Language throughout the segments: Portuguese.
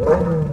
Oh,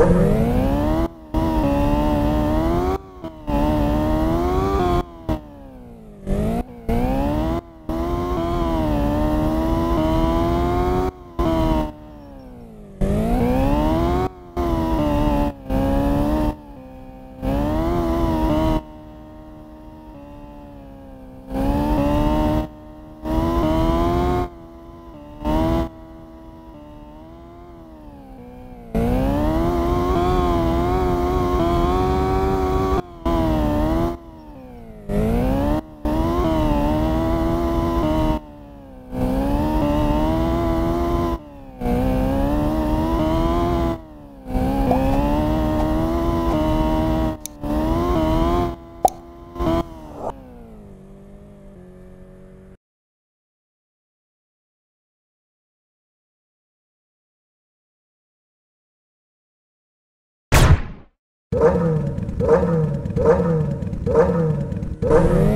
Oh. Thank you.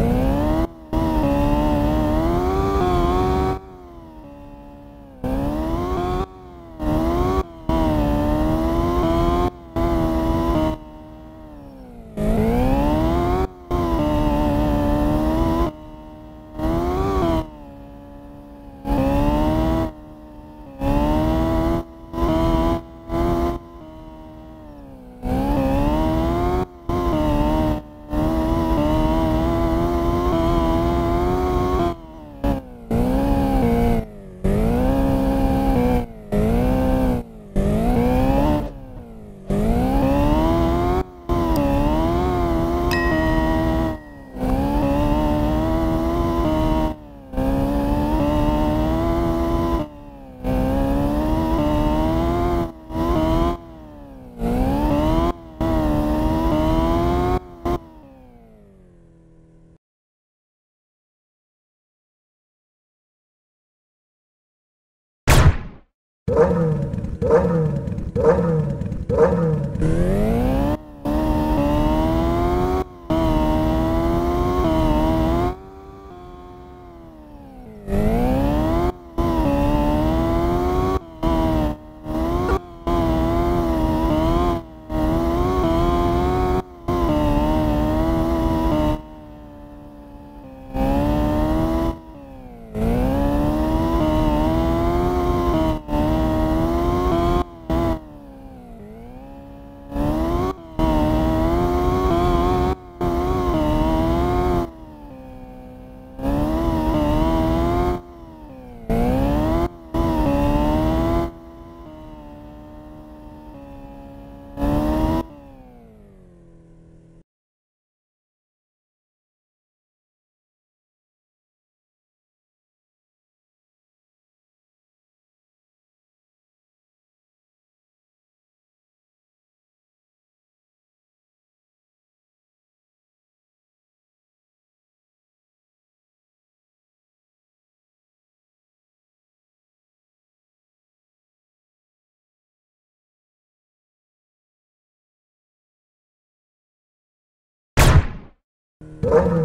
Over.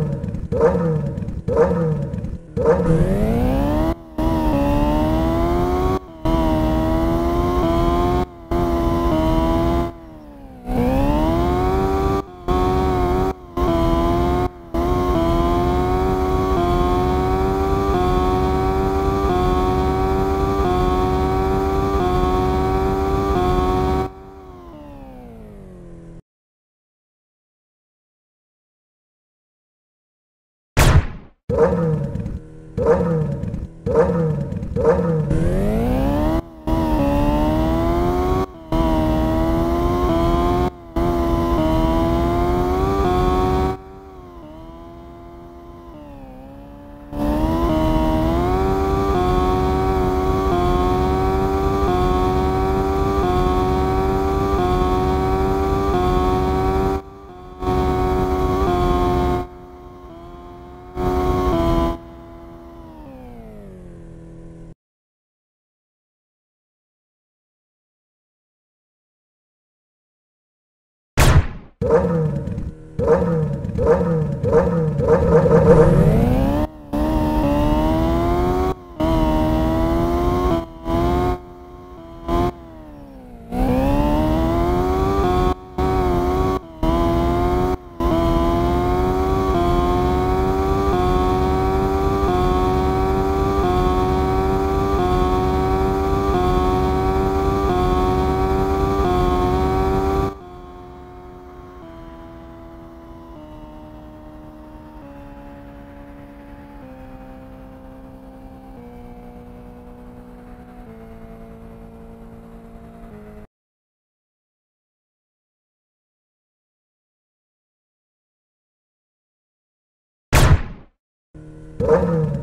Oh.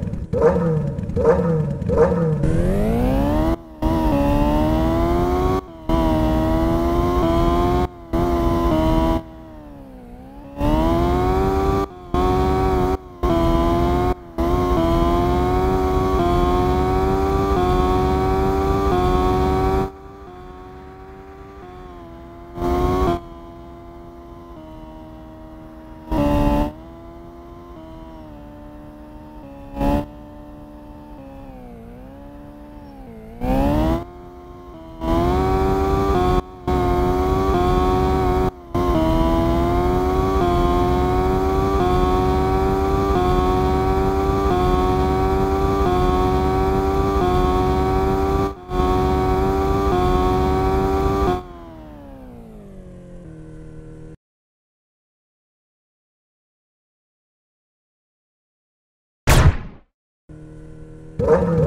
Oh,